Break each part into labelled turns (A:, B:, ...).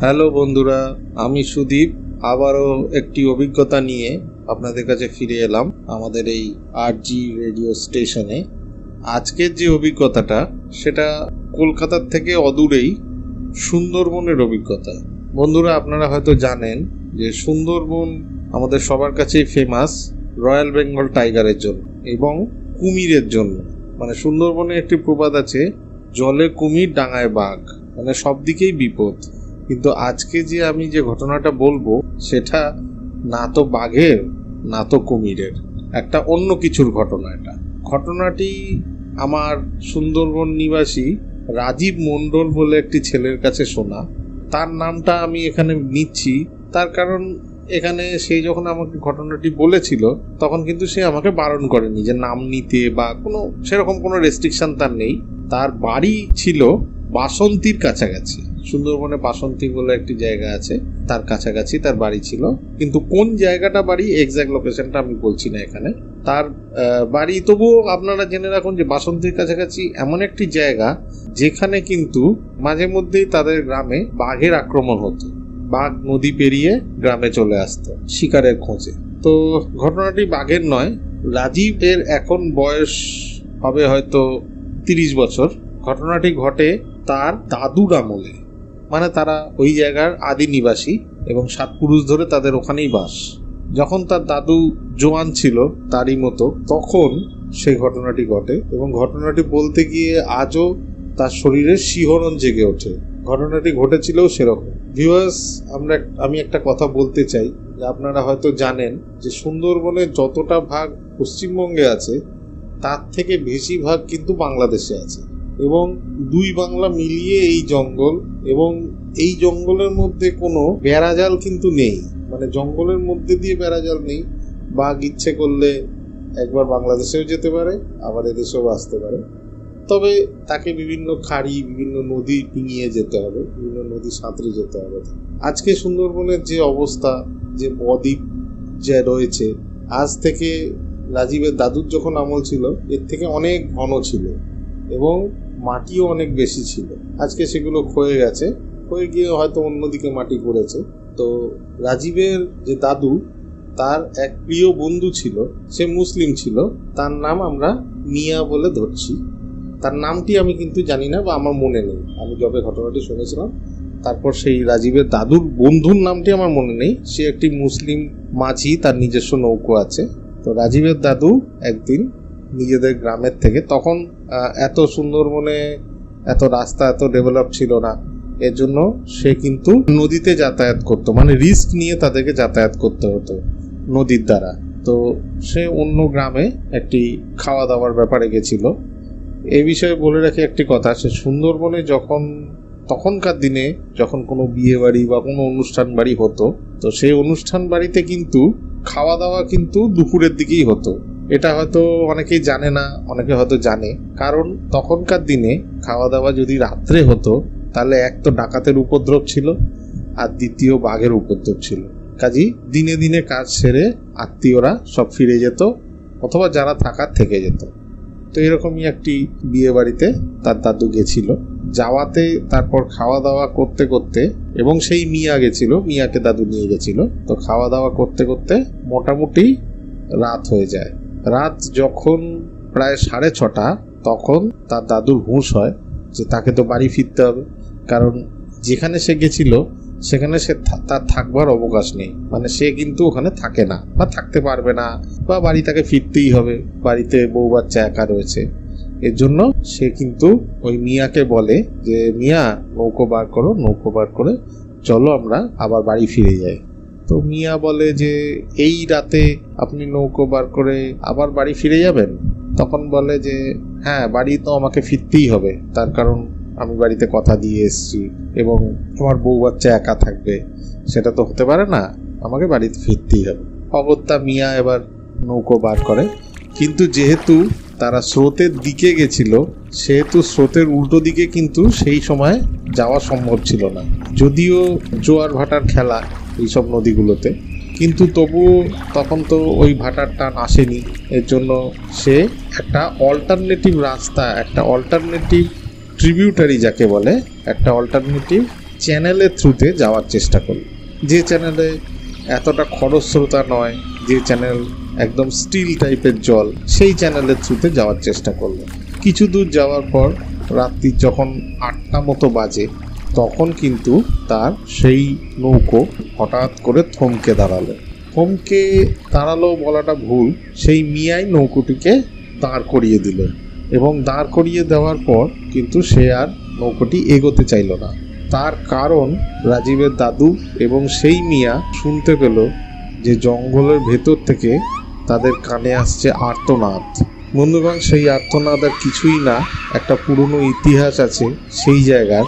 A: Hello বন্ধুরা, আমি সুদীপ। আবারও একটি অভিজ্ঞতা নিয়ে আপনাদের কাছে ফিরে এলাম আমাদের এই আর জি রেডিও স্টেশনে। আজকের যে অভিজ্ঞতাটা, সেটা কলকাতার থেকে অদূরেই সুন্দরবনের অভিজ্ঞতা। বন্ধুরা, আপনারা হয়তো জানেন যে সুন্দরবন আমাদের সবার কাছেই ফেমাস রয়্যাল বেঙ্গল টাইগারের জন্য এবং কুমিরের জন্য। মানে সুন্দরবনে একটি প্রবাদ আছে, জলে কুমির, ডাঙায় বাঘ। মানে সব দিকেই বিপদ। কিন্তু আজকে যে আমি যে ঘটনাটা বলব, সেটা না তো বাঘের, না তো কুমিরের। একটা অন্য কিছুর ঘটনা এটা। ঘটনাটি আমার সুন্দরবন নিবাসী রাজীব মণ্ডল বলে একটি ছেলের কাছে শোনা। তার নামটা আমি এখানে নিচ্ছি। তার কারণ এখানে সে যখন আমাকে ঘটনাটি বলেছিল, তখন কিন্তু সে আমাকে বারণ করেনি যে নাম নিতে বা কোনো, সেরকম কোনো রেস্ট্রিকশন তার নেই। তার বাড়ি ছিল বাসন্তীর কাছাকাছি। সুন্দরবনে বাসন্তী বলে একটি জায়গা আছে, তার কাছাকাছি তার বাড়ি ছিল। কিন্তু কোন জায়গাটা বাড়ি এক্সাক্ট লোকেশনটা আমি বলছি না এখানে। তার বাড়ি, তবুও আপনারা জেনে রাখুন যে বাসন্তীর কাছাকাছি এমন একটি জায়গা যেখানে কিন্তু মাঝে মধ্যেই তাদের গ্রামে বাঘের আক্রমণ হতো। বাঘ নদী পেরিয়ে গ্রামে চলে আসতো শিকারের খোঁজে। তো ঘটনাটি বাঘের নয়, রাজীবের এখন বয়স হবে হয়তো তিরিশ বছর। ঘটনাটি ঘটে তার দাদুর আমলে মানে তারা ওই জায়গার আদি নিবাসী এবং সাত পুরুষ ধরে তাদের ওখানেই বাস। যখন তার দাদু জোয়ান ছিল তারই মতো, তখন সেই ঘটনাটি ঘটে এবং ঘটনাটি বলতে গিয়ে আজও তার শরীরে শিহরণ জেগে ওঠে। ঘটনাটি ঘটেছিল সেরকম। ভিউয়ার্স, আমরা আমি একটা কথা বলতে চাই যে আপনারা হয়তো জানেন যে সুন্দরবনে যতটা ভাগ পশ্চিমবঙ্গে আছে, তার থেকে বেশি ভাগ কিন্তু বাংলাদেশে আছে। এবং দুই বাংলা মিলিয়ে এই জঙ্গল, এবং এই জঙ্গলের মধ্যে কোনো বেড়াজাল কিন্তু নেই। মানে জঙ্গলের মধ্যে দিয়ে বেড়াজাল নেই। বাঘ ইচ্ছে করলে একবার বাংলাদেশেও যেতে পারে, আবার এদেশেও আসতে পারে। তবে তাকে বিভিন্ন খাড়ি, বিভিন্ন নদী ডিঙিয়ে যেতে হবে, বিভিন্ন নদী সাঁতরে যেতে হবে। আজকে সুন্দরবনের যে অবস্থা, যে বদ্বীপ যে রয়েছে, আজ থেকে রাজীবের দাদুর যখন আমল ছিল, এর থেকে অনেক ঘন ছিল। এবং মাটিও অনেক বেশি ছিল। আজকে সেগুলো ক্ষয়ে গেছে। ক্ষয়ে গিয়ে হয়তো অন্যদিকে মাটি করেছে তো রাজীবের যে দাদু, তার এক প্রিয় বন্ধু ছিল, সে মুসলিম ছিল। তার নাম আমরা মিয়া বলে ধরছি। তার নামটি আমি কিন্তু জানি না বা আমার মনে নেই। আমি যবে ঘটনাটি শুনেছিলাম, তারপর সেই রাজীবের দাদুর বন্ধুর নামটি আমার মনে নেই। সে একটি মুসলিম মাঝি, তার নিজস্ব নৌকো আছে। তো রাজীবের দাদু একদিন নিজেদের গ্রামের থেকে, তখন এত সুন্দরবনে এত রাস্তা এত ডেভেলপ ছিল না। এর জন্য সে কিন্তু নদীতে যাতায়াত করতো মানে রিস্ক নিয়ে তাদেরকে যাতায়াত করতে হতো নদীর দ্বারা। তো সে অন্য গ্রামে একটি খাওয়া দাওয়ার ব্যাপারে গেছিল। এই বিষয়ে বলে রাখি একটি কথা, সে সুন্দরবনে যখন, তখনকার দিনে যখন কোনো বিয়ে বাড়ি বা কোনো অনুষ্ঠান বাড়ি হতো, তো সেই অনুষ্ঠান বাড়িতে কিন্তু খাওয়া দাওয়া কিন্তু দুপুরের দিকেই হতো। এটা হয়তো অনেকেই জানে না, অনেকে হয়তো জানে। কারণ তখনকার দিনে খাওয়া দাওয়া যদি রাত্রে হতো, তাহলে এক তো ডাকাতের উপদ্রব ছিল আর দ্বিতীয় বাঘের উপদ্রব ছিল। কাজী দিনে দিনে কাজ সেরে আত্মীয়রা সব ফিরে যেত অথবা যারা থাকার থেকে যেত। তো এরকমই একটি বিয়ে বাড়িতে তার দাদু গেছিল। যাওয়াতে তারপর খাওয়া দাওয়া করতে করতে এবং সেই মিয়া গেছিল, মিয়াকে দাদু নিয়ে গেছিল। তো খাওয়া দাওয়া করতে করতে মোটামুটি রাত হয়ে যায়। রাত যখন প্রায় সাড়ে ছটা, তখন তার দাদুর হুঁশ হয় যে তাকে তো বাড়ি ফিরতে হবে। কারণ যেখানে সে গেছিল, সেখানে সে তার থাকবার অবকাশ নেই। মানে সে কিন্তু ওখানে থাকে না বা থাকতে পারবে না বা বাড়ি তাকে ফিরতেই হবে। বাড়িতে বউ বাচ্চা একা রয়েছে। এর জন্য সে কিন্তু ওই মিয়াকে বলে যে, মিয়া, নৌকো বার করো, নৌকো বার করে চলো আমরা আবার বাড়ি ফিরে যাই। তো মিয়া বলে যে, এই রাতে আপনি নৌকো বার করে আবার বাড়ি ফিরে যাবেন? তখন বলে যে হ্যাঁ বাড়ি তো আমাকে ফিরতেই হবে। তার কারণ আমি বাড়িতে কথা দিয়ে এসেছি এবং আমার বউ বাচ্চা একা থাকবে। সেটা তো হতে পারে না, আমাকে বাড়িতে ফিরতেই হবে। অগত্যা মিয়া এবার নৌকো বার করে। কিন্তু যেহেতু তারা স্রোতের দিকে গেছিল, সেহেতু স্রোতের উল্টো দিকে কিন্তু সেই সময় যাওয়া সম্ভব ছিল না। যদিও জোয়ার ভাটার খেলা এইসব নদীগুলোতে। কিন্তু তবুও তখন তো ওই ভাটার টান আসেনি। এর জন্য সে একটা অল্টারনেটিভ রাস্তা, একটা অল্টারনেটিভ ট্রিবিউটারি যাকে বলে, একটা অল্টারনেটিভ চ্যানেলের থ্রুতে যাওয়ার চেষ্টা করল। যে চ্যানেলে এতটা খরস্রোতা নয়, যে চ্যানেল একদম স্টিল টাইপের জল, সেই চ্যানেলের থ্রুতে যাওয়ার চেষ্টা করল। কিছু দূর যাওয়ার পর রাত্রি যখন আটটা মতো বাজে তখন কিন্তু তার সেই নৌকো হঠাৎ করে থমকে দাঁড়াল। থমকে দাঁড়াল বলাটা ভুল, সেই মিয়াই নৌকোটিকে দাঁড় করিয়ে দিল এবং দাঁড় করিয়ে দেওয়ার পর কিন্তু সে আর নৌকোটি এগোতে চাইল না। তার কারণ রাজীবের দাদু এবং সেই মিয়া শুনতে পেল যে জঙ্গলের ভেতর থেকে তাদের কানে আসছে আর্তনাদ। বন্ধুগণ, সেই আর্তনাদ আর কিছুই না, একটা পুরনো ইতিহাস আছে সেই জায়গার।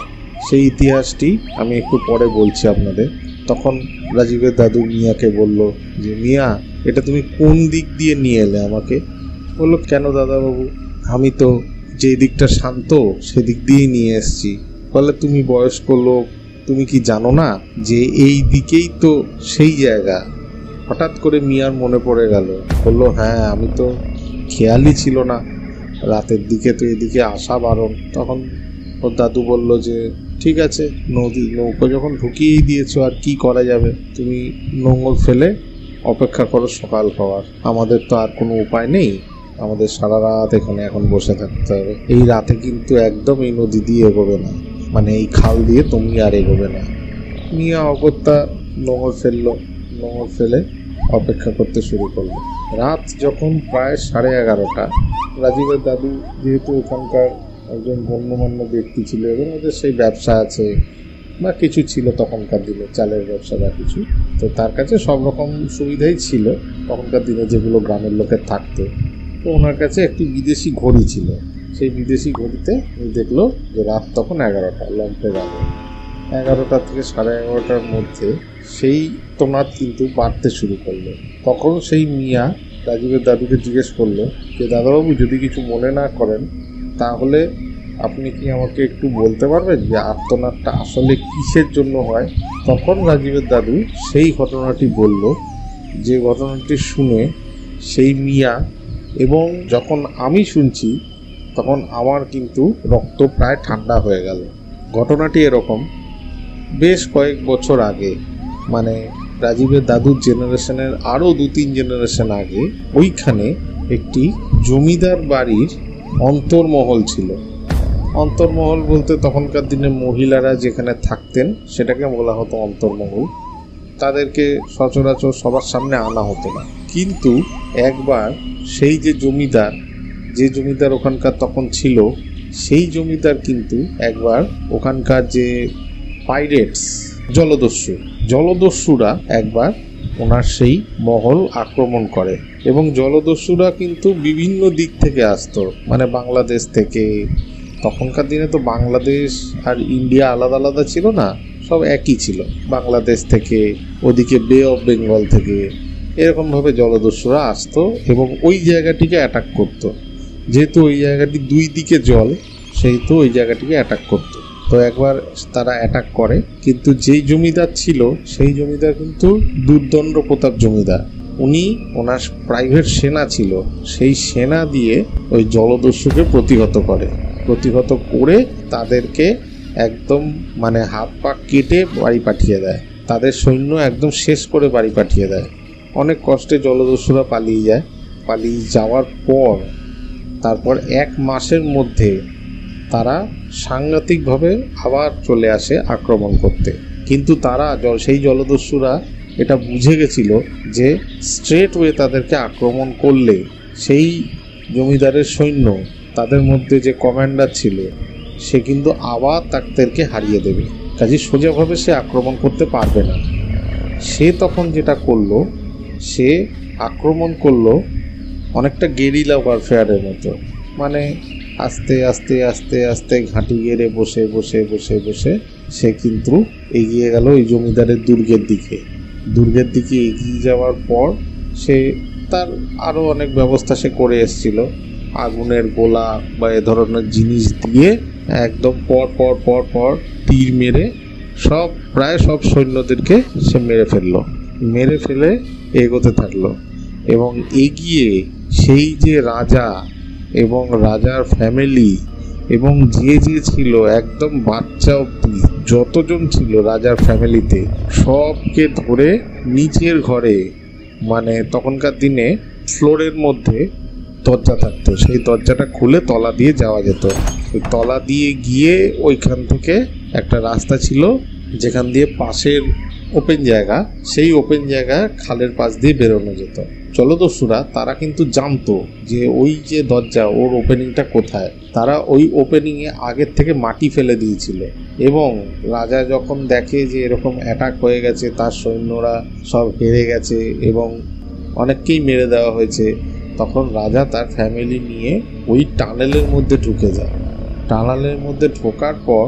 A: সেই ইতিহাসটি আমি একটু পরে বলছি আপনাদের। তখন রাজীবের দাদু মিয়াকে বলল যে, মিয়া, এটা তুমি কোন দিক দিয়ে নিয়ে এলে আমাকে? বলল, কেন দাদাবাবু? আমি তো যে দিকটা শান্ত, সেদিক দিয়েই নিয়ে এসেছি। বলে, তুমি বয়স্ক লোক, তুমি কি জানো না যে এই দিকেই তো সেই জায়গা? হঠাৎ করে মিয়ার মনে পড়ে গেল। বলল হ্যাঁ আমি তো খেয়ালই ছিল না। রাতের দিকে তো এদিকে আসা বারণ। তখন ওর দাদু বলল যে ঠিক আছে। নদী, নৌকো যখন ঢুকিয়েই দিয়েছ, আর কি করা যাবে? তুমি নোঙর ফেলে অপেক্ষা করো সকাল হওয়ার। আমাদের তো আর কোনো উপায় নেই। আমাদের সারা রাত এখানে এখন বসে থাকতে হবে। এই রাতে কিন্তু একদম এই নদী দিয়ে এগোবে না। মানে এই খাল দিয়ে তুমি আর এগোবে না। মিয়া অগত্যা নোঙর ফেলল। নোঙর ফেলে অপেক্ষা করতে শুরু করল। রাত যখন প্রায় সাড়ে এগারোটা, রাজীবের দাদু যেহেতু ওখানকার একজন গণ্যমান্য ব্যক্তি ছিল এবং ওদের সেই ব্যবসা আছে বা কিছু ছিল তখনকার দিনে, চালের ব্যবসা বা কিছু। তো তার কাছে সব রকম সুবিধাই ছিল তখনকার দিনে যেগুলো গ্রামের লোকের থাকতো। তো ওনার কাছে একটি বিদেশি ঘড়ি ছিল। সেই বিদেশি ঘড়িতে দেখল যে রাত তখন এগারোটা লম্পের আগে এগারোটা থেকে সাড়ে এগারোটার মধ্যে সেই তোনাদ কিন্তু বাড়তে শুরু করল। তখন সেই মিয়া রাজীবের দাদুকে জিজ্ঞেস করল যে, দাদাবাবু, যদি কিছু মনে না করেন তাহলে আপনি কি আমাকে একটু বলতে পারবেন যে আত্মনাদটা আসলে কিসের জন্য হয়? তখন রাজীবের দাদু সেই ঘটনাটি বলল, যে ঘটনাটি শুনে সেই মিয়া এবং যখন আমি শুনছি, তখন আমার কিন্তু রক্ত প্রায় ঠান্ডা হয়ে গেল। ঘটনাটি এরকম, বেশ কয়েক বছর আগে মানে রাজীবের দাদুর জেনারেশনের আরও দু তিন জেনারেশন আগে, ওইখানে একটি জমিদার বাড়ির অন্তর্মহল ছিল। অন্তর্মহল বলতে তখনকার দিনে মহিলারা যেখানে থাকতেন, সেটাকে বলা হতো অন্তর্মহল। তাদেরকে সচরাচর সবার সামনে আনা হতো না। কিন্তু একবার সেই যে জমিদার যে জমিদার ওখানকার তখন ছিল, সেই জমিদার কিন্তু একবার ওখানকার যে পাইরেটস জলদস্যু, জলদস্যুরা একবার ওনার সেই মহল আক্রমণ করে। এবং জলদস্যুরা কিন্তু বিভিন্ন দিক থেকে আসতো। মানে বাংলাদেশ থেকে, তখনকার দিনে তো বাংলাদেশ আর ইন্ডিয়া আলাদা আলাদা ছিল না, সব একই ছিল। বাংলাদেশ থেকে, ওদিকে বে অফ বেঙ্গল থেকে, এরকমভাবে জলদস্যুরা আসতো এবং ওই জায়গাটিকে অ্যাটাক করতো। যেহেতু ওই জায়গাটি দুই দিকে জল, সেহেতু ওই জায়গাটিকে অ্যাটাক করতো। তো একবার তারা অ্যাটাক করে। কিন্তু যেই জমিদার ছিল, সেই জমিদার কিন্তু দুর্দণ্ড প্রতাপ জমিদার। উনি ওনার প্রাইভেট সেনা ছিল। সেই সেনা দিয়ে ওই জলদস্যুকে প্রতিহত করে। প্রতিহত করে তাদেরকে একদম মানে হাত পা কেটে বাড়ি পাঠিয়ে দেয়। তাদের সৈন্য একদম শেষ করে বাড়ি পাঠিয়ে দেয়। অনেক কষ্টে জলদস্যুরা পালিয়ে যায়। পালিয়ে যাওয়ার পর, তারপর এক মাসের মধ্যে তারা সাংঘাতিকভাবে আবার চলে আসে আক্রমণ করতে। কিন্তু তারা সেই জলদস্যুরা এটা বুঝে গেছিল যে স্ট্রেট ওয়ে তাদেরকে আক্রমণ করলে সেই জমিদারের সৈন্য, তাদের মধ্যে যে কমান্ডার ছিল, সে কিন্তু আবার তাদেরকে হারিয়ে দেবে। কাজে সোজাভাবে সে আক্রমণ করতে পারবে না। সে তখন যেটা করল, সে আক্রমণ করল অনেকটা গেরিলা ওয়ারফেয়ারের মতো। মানে আস্তে আস্তে আস্তে আস্তে ঘাঁটি গেড়ে বসে বসে বসে বসে সে কিন্তু এগিয়ে গেল ওই জমিদারের দুর্গের দিকে। দুর্গের দিকে এগিয়ে যাওয়ার পর সে তার আরও অনেক ব্যবস্থা সে করে এসেছিল। আগুনের গোলা বা এ ধরনের জিনিস দিয়ে একদম পর পর পর পর তীর মেরে সব, প্রায় সব সৈন্যদেরকে সে মেরে ফেলল। মেরে ফেলে এগোতে থাকল এবং এগিয়ে সেই যে রাজা এবং রাজার ফ্যামিলি এবং যে যে ছিল একদম বাচ্চা অব্দি যতজন ছিল রাজার ফ্যামিলিতে সবকে ধরে নিচের ঘরে মানে তখনকার দিনে ফ্লোরের মধ্যে দরজা থাকতো। সেই দরজাটা খুলে তলা দিয়ে যাওয়া যেত। ওই তলা দিয়ে গিয়ে ওইখান থেকে একটা রাস্তা ছিল, যেখান দিয়ে পাশের ওপেন জায়গা, সেই ওপেন জায়গা খালের পাশ দিয়ে বেরোনো যেত। জলদস্যুরা তারা কিন্তু জানতো যে ওই যে দরজা, ওর ওপেনিংটা কোথায়, তারা ওই ওপেনিংয়ে আগের থেকে মাটি ফেলে দিয়েছিল। এবং রাজা যখন দেখে যে এরকম অ্যাটাক হয়ে গেছে, তার সৈন্যরা সব হেরে গেছে এবং অনেককেই মেরে দেওয়া হয়েছে, তখন রাজা তার ফ্যামিলি নিয়ে ওই টানেলের মধ্যে ঢুকে যায়। টানেলের মধ্যে ঢোকার পর,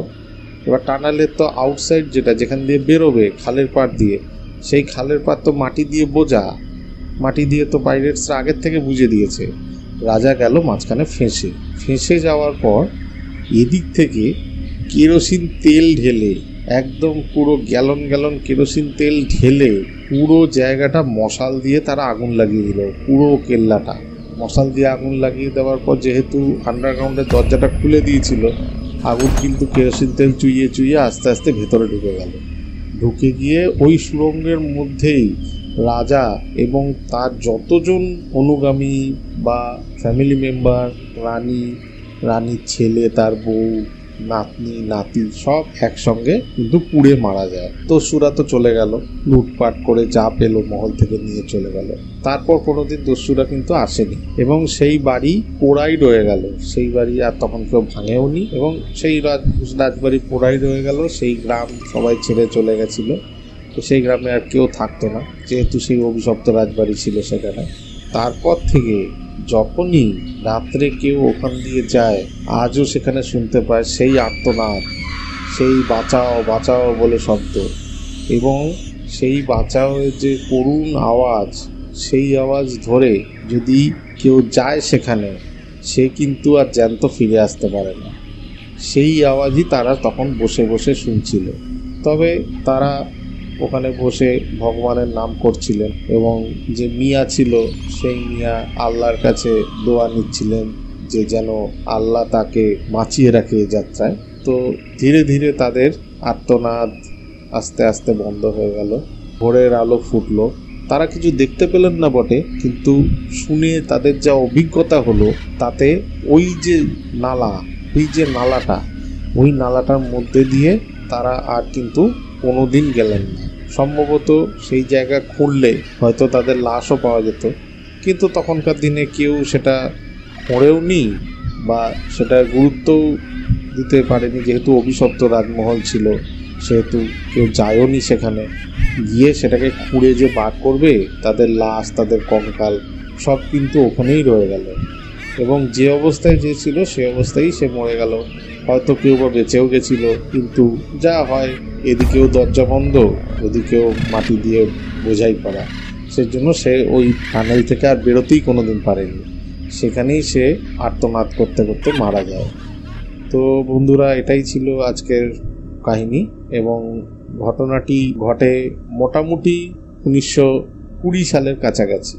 A: এবার টানেলের তো আউটসাইড যেটা, যেখান দিয়ে বেরোবে খালের পাড় দিয়ে, সেই খালের পাড় তো মাটি দিয়ে বোঝা মাটি দিয়ে তো পাইরেটসরা আগের থেকে বুঝে দিয়েছে। রাজা গেল মাঝখানে ফেঁসে। ফেঁসে যাওয়ার পর এদিক থেকে কেরোসিন তেল ঢেলে, একদম পুরো গ্যালন গ্যালন কেরোসিন তেল ঢেলে পুরো জায়গাটা মশাল দিয়ে তারা আগুন লাগিয়ে দিল, পুরো কেল্লাটা। মশাল দিয়ে আগুন লাগিয়ে দেওয়ার পর যেহেতু আন্ডারগ্রাউন্ডের দরজাটা খুলে দিয়েছিল, আগুন কিন্তু কেরোসিন তেল চুইয়ে চুইয়ে আস্তে আস্তে ভেতরে ঢুকে গেল। ঢুকে গিয়ে ওই সুড়ঙ্গের মধ্যেই রাজা এবং তার যতজন অনুগামী বা ফ্যামিলি মেম্বার রানী, রানীর ছেলে, তার বউ, নাতনি, নাতি সব একসঙ্গে কিন্তু পুড়ে মারা যায়। তো সুরা তো চলে গেল, লুটপাট করে যা পেল মহল থেকে নিয়ে চলে গেল। তারপর কোনোদিন দস্যুরা কিন্তু আসেনি এবং সেই বাড়ি পোড়াই রয়ে গেল। সেই বাড়ি আর তখন কেউ ভাঙেও নি এবং সেই রাজ, রাজবাড়ি পোড়াই রয়ে গেল, সেই গ্রাম সবাই ছেড়ে চলে গেছিল। তো সেই গ্রামে আর কেউ থাকতো না, যেহেতু সেই অভিশপ্ত রাজবাড়ি ছিল সেখানে। তারপর থেকে যখনই রাত্রে কেউ ওখান দিয়ে যায়, আজও সেখানে শুনতে পায় সেই আর্তনাদ, সেই বাঁচাও বাঁচাও বলে শব্দ। এবং সেই বাঁচাও যে করুণ আওয়াজ, সেই আওয়াজ ধরে যদি কেউ যায় সেখানে, সে কিন্তু আর জ্যান্ত ফিরে আসতে পারে না। সেই আওয়াজই তারা তখন বসে বসে শুনছিল। তবে তারা ওখানে বসে ভগবানের নাম করছিলেন এবং যে মিয়া ছিল, সেই মিয়া আল্লাহর কাছে দোয়া নিচ্ছিলেন যে যেন আল্লাহ তাকে বাঁচিয়ে রাখে যাত্রায়। তো ধীরে ধীরে তাদের আর্তনাদ আস্তে আস্তে বন্ধ হয়ে গেল। ভোরের আলো ফুটলো। তারা কিছু দেখতে পেলেন না বটে, কিন্তু শুনে তাদের যা অভিজ্ঞতা হলো, তাতে ওই যে নালা, ওই যে নালাটা, ওই নালাটার মধ্যে দিয়ে তারা আর কিন্তু কোনোদিন গেলেন না। সম্ভবত সেই জায়গা খুঁড়লে হয়তো তাদের লাশও পাওয়া যেত। কিন্তু তখনকার দিনে কেউ সেটা পড়েও নি বা সেটা গুরুত্বও দিতে পারেনি। যেহেতু অভিশপ্ত রাজমহল ছিল, সেহেতু কেউ যায়ও নি সেখানে। গিয়ে সেটাকে খুঁড়ে যে বার করবে, তাদের লাশ, তাদের কঙ্কাল, সব কিন্তু ওখানেই রয়ে গেল। এবং যে অবস্থায় যে ছিল, সে অবস্থায় সে মরে গেল। হয়তো কেউ বা বেঁচেও গেছিল, কিন্তু যা হয়, এদিকেও দরজা বন্ধ, ওদিকেও মাটি দিয়ে বোঝাই করা। সেজন্য সে ওই টানেল থেকে আর বেরোতেই কোনোদিন পারেনি। সেখানেই সে আর্তনাদ করতে করতে মারা যায়। তো বন্ধুরা, এটাই ছিল আজকের কাহিনী এবং ঘটনাটি ঘটে মোটামুটি উনিশশো কুড়ি সালের কাছাকাছি।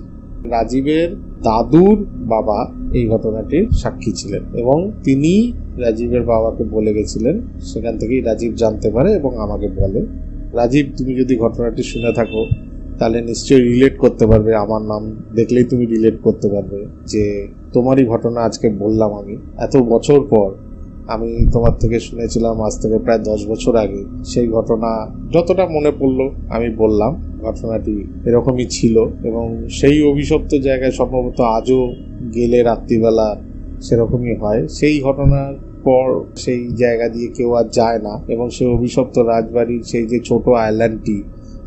A: রাজীবের দাদুর বাবা এই ঘটনাটির সাক্ষী ছিলেন এবং তিনি রাজীবের বাবাকে বলে গেছিলেন, সেখান থেকেই রাজীব জানতে পারে এবং আমাকে বলে। রাজীব, তুমি যদি ঘটনাটি শুনে থাকো, তাহলে নিশ্চয়ই রিলেট করতে পারবে। আমার নাম দেখলেই তুমি রিলেট করতে পারবে যে তোমারই ঘটনা আজকে বললাম আমি। এত বছর পর আমি তোমার থেকে শুনেছিলাম, আজ থেকে প্রায় দশ বছর আগে সেই ঘটনা যতটা মনে পড়ল আমি বললাম। ঘটনাটি এরকমই ছিল এবং সেই অভিশপ্ত জায়গায় সম্ভবত আজও গেলে রাত্রিবেলা সেরকমই হয়। সেই ঘটনার পর সেই জায়গা দিয়ে কেউ আর যায় না এবং সেই অভিশপ্ত রাজবাড়ির সেই যে ছোট আইল্যান্ডটি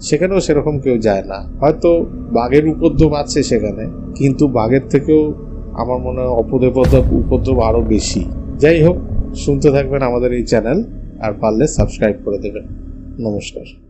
A: সেখানেও সেরকম কেউ যায় না। হয়তো বাঘের উপদ্রব আছে সেখানে, কিন্তু বাঘের থেকেও আমার মনে হয় অপদেবতা উপদ্রব আরও বেশি। যাই হোক, শুনতে থাকবেন আমাদের এই চ্যানেল, আর পারলে সাবস্ক্রাইব করে দেবেন। নমস্কার।